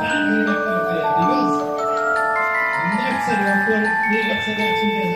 Bármi megtörténhet, igaz? Nagyszerű, akkor még egyszer játszunk ezzel